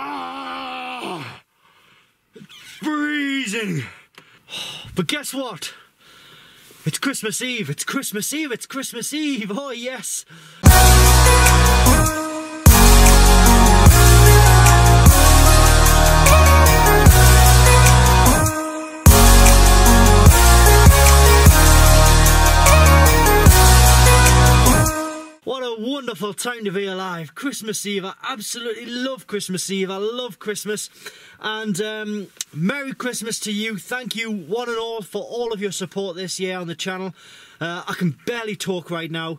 Ah! Freezing. But guess what? It's Christmas Eve. It's Christmas Eve. It's Christmas Eve. Oh, yes. What a wonderful time to be alive. Christmas Eve. I absolutely love Christmas Eve. I love Christmas. And um, Merry Christmas to you. Thank you, one and all, for all of your support this year on the channel. Uh, I can barely talk right now.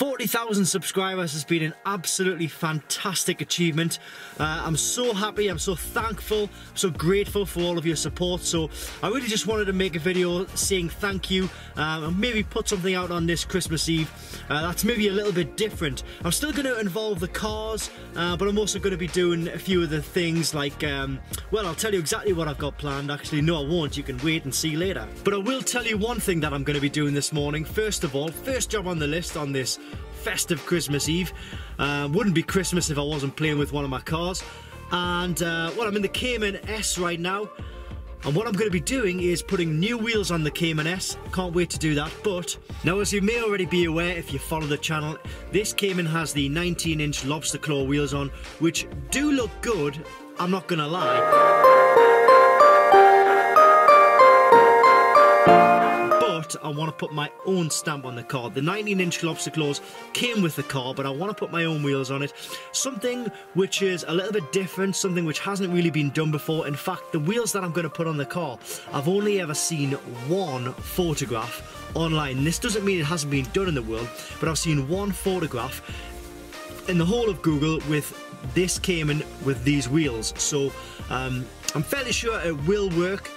40,000 subscribers has been an absolutely fantastic achievement. Uh, I'm so happy, I'm so thankful, I'm so grateful for all of your support. So I really just wanted to make a video saying thank you um, and maybe put something out on this Christmas Eve uh, that's maybe a little bit different. I'm still going to involve the cars, uh, but I'm also going to be doing a few of the things like, um, well, I'll tell you exactly what I've got planned. Actually, no, I won't. You can wait and see later. But I will tell you one thing that I'm going to be doing this morning. First of all, first job on the list on this festive Christmas Eve. Uh, wouldn't be Christmas if I wasn't playing with one of my cars. And uh, well, I'm in the Cayman S right now. And what I'm going to be doing is putting new wheels on the Cayman S. Can't wait to do that. But now, as you may already be aware if you follow the channel, this Cayman has the 19 inch lobster claw wheels on, which do look good. I'm not going to lie. I want to put my own stamp on the car. The 19 inch lobster claws came with the car, but I want to put my own wheels on it. Something which is a little bit different, something which hasn't really been done before. In fact, the wheels that I'm going to put on the car, I've only ever seen one photograph online. This doesn't mean it hasn't been done in the world, but I've seen one photograph in the whole of Google with this Cayman with these wheels. So um, I'm fairly sure it will work.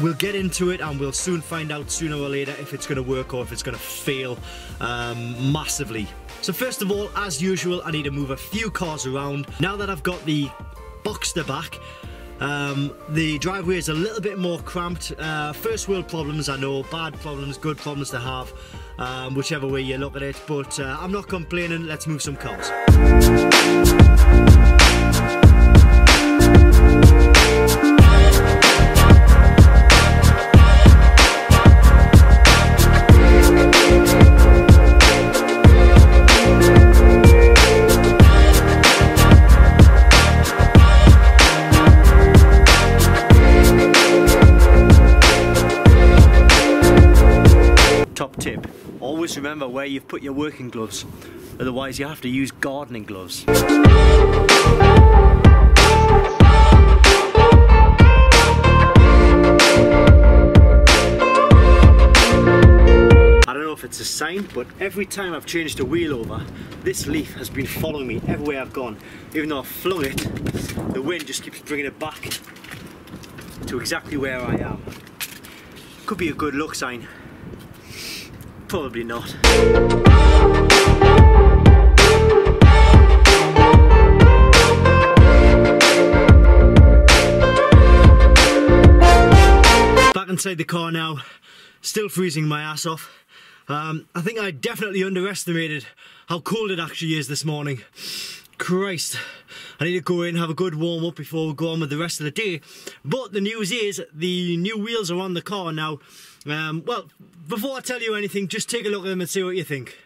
We'll get into it and we'll soon find out sooner or later if it's going to work or if it's going to fail um, massively. So first of all, as usual, I need to move a few cars around. Now that I've got the Boxster back, um, the driveway is a little bit more cramped. Uh, first world problems, I know, bad problems, good problems to have, um, whichever way you look at it. But uh, I'm not complaining, let's move some cars. Always remember where you've put your working gloves. Otherwise you have to use gardening gloves. I don't know if it's a sign, but every time I've changed a wheel over, this leaf has been following me everywhere I've gone. Even though I've flung it, the wind just keeps bringing it back to exactly where I am. Could be a good luck sign. Probably not. Back inside the car now, still freezing my ass off. Um, I think I definitely underestimated how cold it actually is this morning. Christ, I need to go in, and have a good warm up before we go on with the rest of the day. But the news is, the new wheels are on the car now. Um, well, before I tell you anything, just take a look at them and see what you think.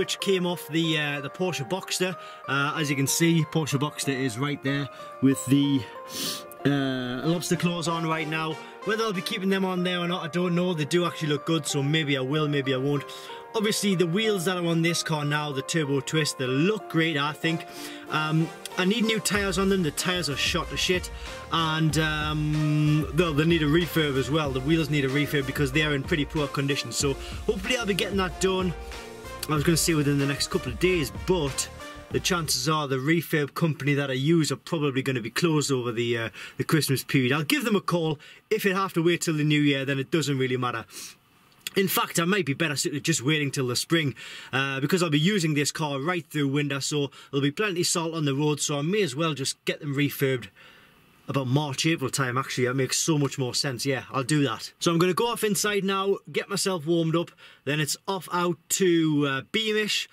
Which came off the uh, the Porsche Boxster. Uh, as you can see, Porsche Boxster is right there with the uh, lobster claws on right now. Whether I'll be keeping them on there or not, I don't know. They do actually look good, so maybe I will, maybe I won't. Obviously, the wheels that are on this car now, the Turbo Twist, they look great, I think. Um, I need new tyres on them. The tyres are shot to shit. And, um, well, they need a refurb as well. The wheels need a refurb because they are in pretty poor condition. So, hopefully I'll be getting that done. I was going to say within the next couple of days, but the chances are the refurb company that I use are probably going to be closed over the uh, the Christmas period. I'll give them a call. If it have to wait till the new year, then it doesn't really matter. in fact, I might be better suited just waiting till the spring uh, because I'll be using this car right through winter, so there'll be plenty of salt on the road, so I may as well just get them refurbed about March, April time actually. That makes so much more sense. Yeah, I'll do that. So I'm going to go off inside now, get myself warmed up, then it's off out to uh, Beamish.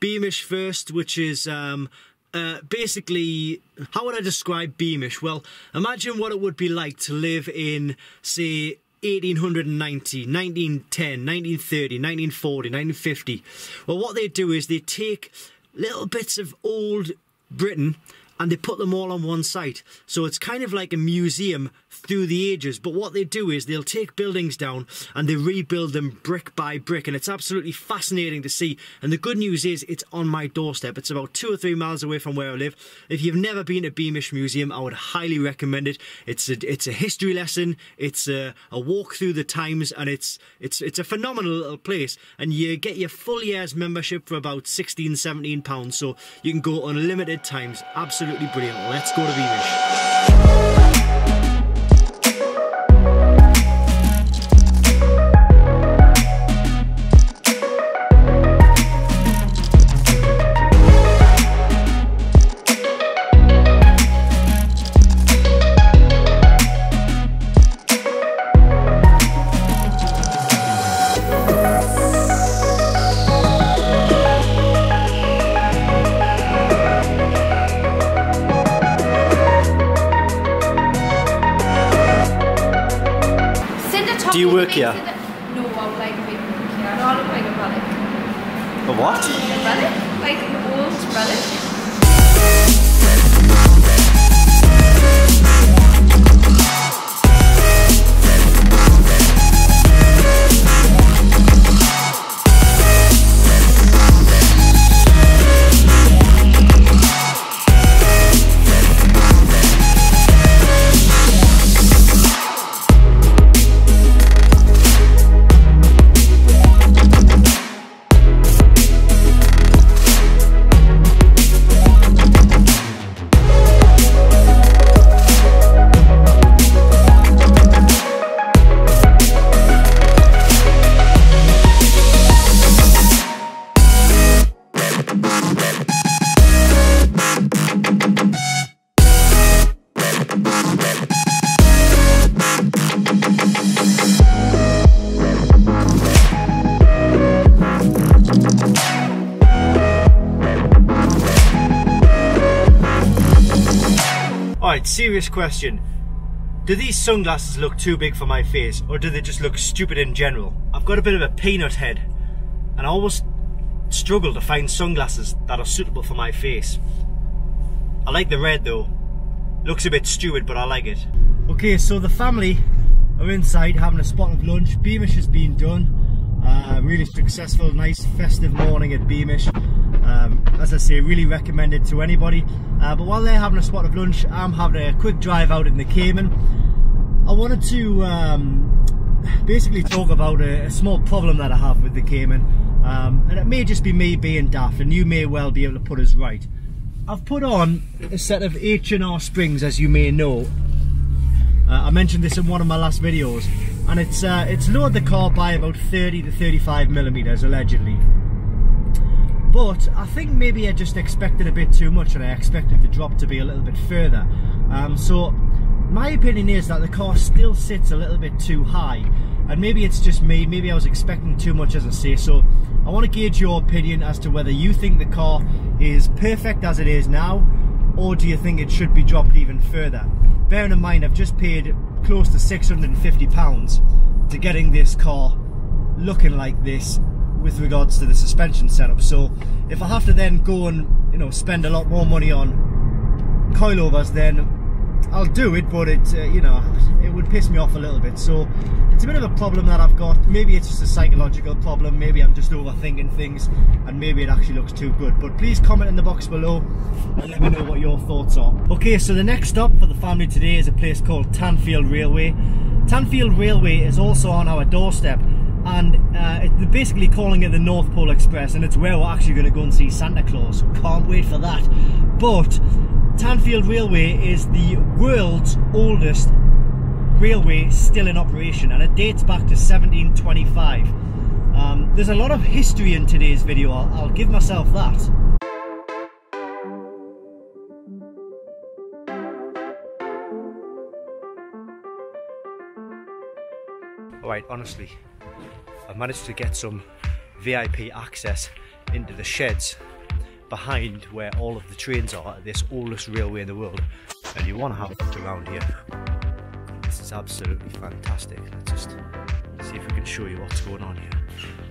Beamish first, which is um, uh, basically, how would I describe Beamish? Well, imagine what it would be like to live in, say, 1890, 1910, 1930, 1940, 1950. Well, what they do is they take little bits of old Britain and they put them all on one site. So it's kind of like a museum through the ages. But what they do is they'll take buildings down and they rebuild them brick by brick. And it's absolutely fascinating to see. And the good news is it's on my doorstep. It's about two or three miles away from where I live. If you've never been to Beamish Museum, I would highly recommend it. It's a, it's a history lesson. It's a, a walk through the times and it's, it's, it's a phenomenal little place. And you get your full year's membership for about 16, 17 pounds. So you can go unlimited times. Absolutely brilliant. Let's go to Beamish. Do you work here? No, I would like to be here. I don't look like a relic. A what? A relic? Like an old relic? Serious question. Do these sunglasses look too big for my face, or do they just look stupid in general? I've got a bit of a peanut head, and I always struggle to find sunglasses that are suitable for my face. I like the red though. Looks a bit stupid, but I like it. Okay, so the family are inside having a spot of lunch. Beamish has been done. Uh, really successful, nice festive morning at Beamish. Um, as I say, really recommended to anybody. Uh, but while they're having a spot of lunch, I'm having a quick drive out in the Cayman. I wanted to um, basically talk about a, a, small problem that I have with the Cayman. Um, and it may just be me being daft, and you may well be able to put us right. I've put on a set of H&R springs, as you may know. Uh, I mentioned this in one of my last videos, and it's uh, it's lowered the car by about 30 to 35 millimeters allegedly. But I think maybe I just expected a bit too much, and I expected the drop to be a little bit further. Um, so my opinion is that the car still sits a little bit too high, and maybe it's just me. Maybe I was expecting too much, as I say. So I want to gauge your opinion as to whether you think the car is perfect as it is now, or do you think it should be dropped even further? Bearing in mind, I've just paid close to £650 to getting this car looking like this with regards to the suspension setup. So if I have to then go and you know spend a lot more money on coilovers, then I'll do it. But it uh, you know it would piss me off a little bit. So it's a bit of a problem that I've got. Maybe it's just a psychological problem. Maybe I'm just overthinking things, and maybe it actually looks too good. But please comment in the box below and let me know what your thoughts are. Okay, so the next stop for the family today is a place called Tanfield Railway. Tanfield Railway is also on our doorstep and uh, they're basically calling it the North Pole Express and it's where we're actually going to go and see Santa Claus. Can't wait for that. But Tanfield Railway is the world's oldest railway still in operation and it dates back to 1725. Um, there's a lot of history in today's video, I'll, I'll give myself that. Alright, honestly, I've managed to get some VIP access into the sheds behind where all of the trains are at this oldest railway in the world. And you want to have a look around here. This is absolutely fantastic. Let's just see if we can show you what's going on here.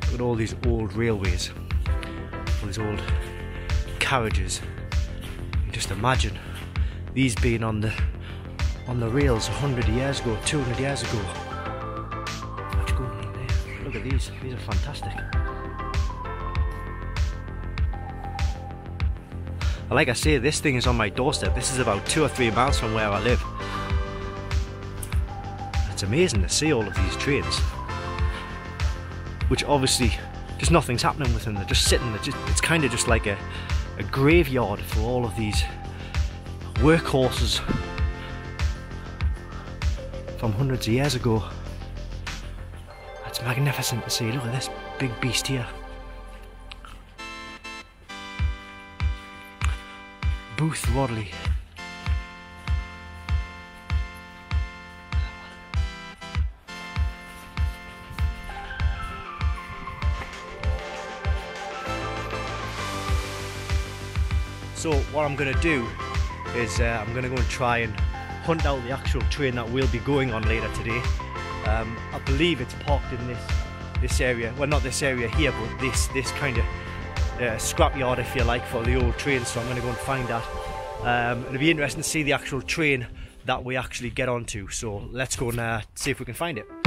Look at all these old railways. All these old carriages. Just imagine these being on the on the rails 100 years ago 200 years ago. What's going on there? Look at these. These are fantastic like I say, this thing is on my doorstep. This is about two or three miles from where I live. It's amazing to see all of these trains. Which obviously, just nothing's happening with them. They're just sitting there. Just, it's kind of just like a, a graveyard for all of these workhorses from hundreds of years ago. That's magnificent to see. Look at this big beast here. So what I'm going to do is uh, I'm going to go and try and hunt out the actual train that we'll be going on later today. Um, I believe it's parked in this this area. Well, not this area here, but this this kind of uh, scrapyard, if you like, for the old train. So I'm going to go and find that. Um, it'll be interesting to see the actual train that we actually get onto. So let's go and uh, see if we can find it.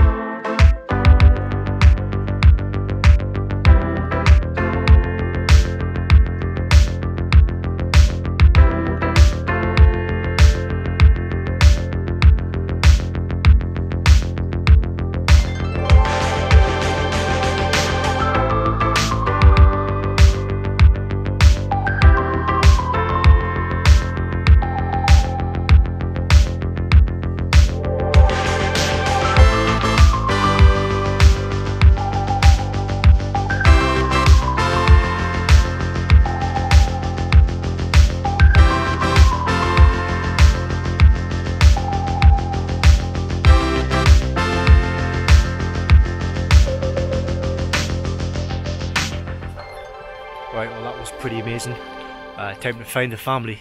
Time to find the family.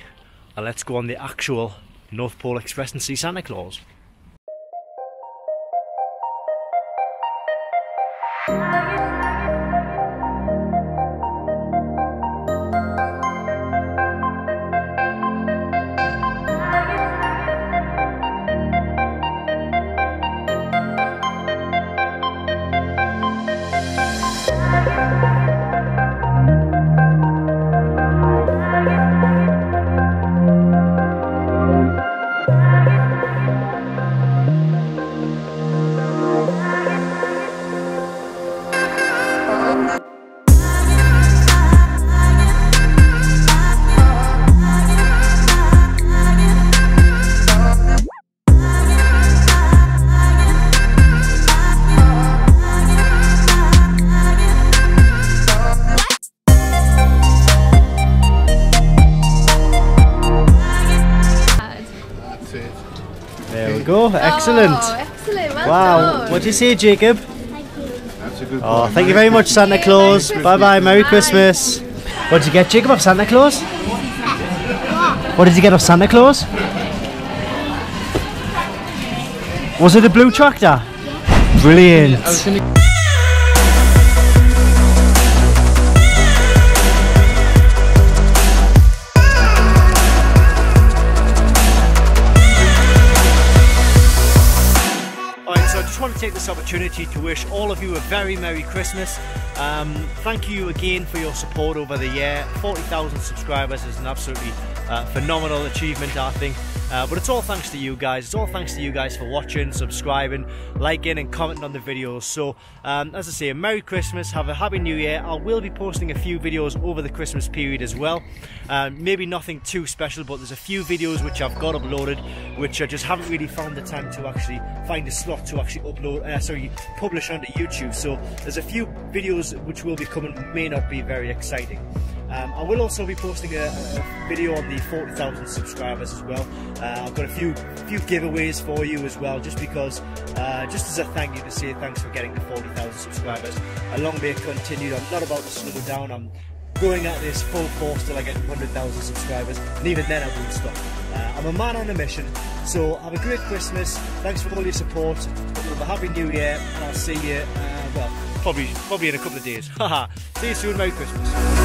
And let's go on the actual North Pole Express and see Santa Claus. It. There we go, excellent. Oh, excellent. Well Wow, done. what do you say, Jacob? That's a good Oh, boy. thank you very much, Santa Claus. Christmas. Bye bye, Merry Christmas. What did you get, Jacob, of Santa Claus? What did you get of Santa Claus? Was it a blue tractor? Brilliant. Just want to take this opportunity to wish all of you a very Merry Christmas. Um, thank you again for your support over the year. 40,000 subscribers is an absolutely uh, phenomenal achievement, I think. Uh, but it's all thanks to you guys. It's all thanks to you guys for watching, subscribing, liking, and commenting on the videos. So, um, as I say, Merry Christmas, have a Happy New Year. I will be posting a few videos over the Christmas period as well. Um, maybe nothing too special, but there's a few videos which I've got uploaded, which I just haven't really found the time to actually find a slot to actually upload, uh, sorry, publish onto YouTube. So, there's a few videos which will be coming, may not be very exciting. Um, I will also be posting a, a video on the 40,000 subscribers as well. Uh, I've got a few few giveaways for you as well, just because, uh, just as a thank you to say thanks for getting to 40,000 subscribers. A long may continue. I'm not about to slow down. I'm going at this full force till I get 100,000 subscribers, and even then I won't stop. Uh, I'm a man on a mission, so have a great Christmas. Thanks for all your support. Have a happy New Year, and I'll see you. Uh, well, probably probably in a couple of days. Haha. see you soon. Merry Christmas.